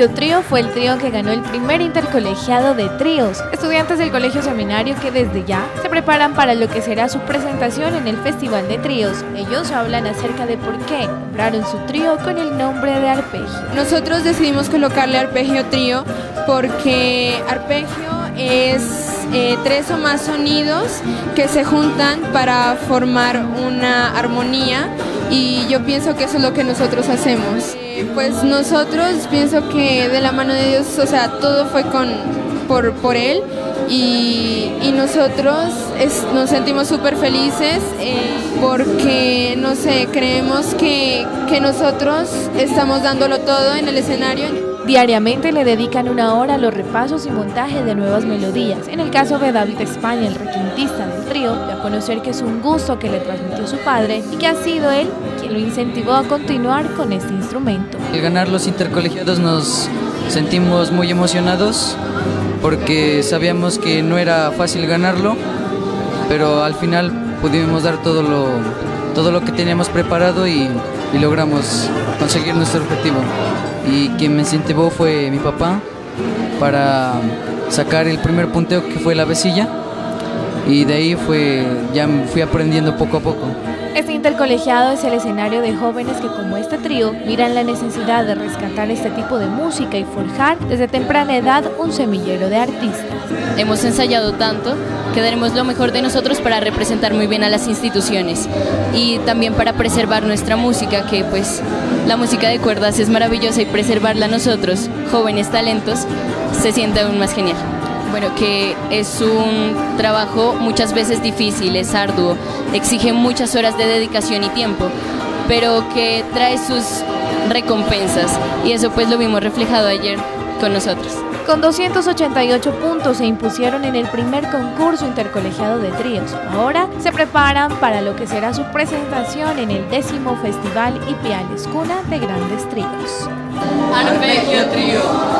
Arpegio Trío fue el trío que ganó el primer intercolegiado de tríos. Estudiantes del Colegio Seminario que desde ya se preparan para lo que será su presentación en el Festival de Tríos. Ellos hablan acerca de por qué nombraron su trío con el nombre de Arpegio. Nosotros decidimos colocarle Arpegio Trío porque Arpegio es eh, tres o más sonidos que se juntan para formar una armonía y yo pienso que eso es lo que nosotros hacemos. Eh, pues nosotros pienso que de la mano de Dios, o sea, todo fue con, por, por Él y, nosotros nos sentimos súper felices eh, porque, no sé, creemos que, que nosotros estamos dándolo todo en el escenario. Diariamente le dedican una hora a los repasos y montaje de nuevas melodías. En el caso de David España, el requintista del trío, dio a conocer que es un gusto que le transmitió su padre y que ha sido él quien lo incentivó a continuar con este instrumento. Al ganar los intercolegiados nos sentimos muy emocionados porque sabíamos que no era fácil ganarlo, pero al final pudimos dar todo lo, todo lo que teníamos preparado y, logramos conseguir nuestro objetivo. Y quien me incentivó fue mi papá para sacar el primer punteo que fue la vecilla y de ahí fue ya fui aprendiendo poco a poco. Este intercolegiado es el escenario de jóvenes que como este trío miran la necesidad de rescatar este tipo de música y forjar desde temprana edad un semillero de artistas. Hemos ensayado tanto que daremos lo mejor de nosotros para representar muy bien a las instituciones y también para preservar nuestra música, que pues la música de cuerdas es maravillosa y preservarla nosotros, jóvenes talentos, se siente aún más genial. Bueno, que es un trabajo muchas veces difícil, es arduo, exige muchas horas de dedicación y tiempo, pero que trae sus recompensas y eso pues lo vimos reflejado ayer con nosotros. Con 288 puntos se impusieron en el primer concurso intercolegiado de tríos. Ahora se preparan para lo que será su presentación en el décimo Festival Ipiales, cuna de grandes tríos. Arpegio Trío.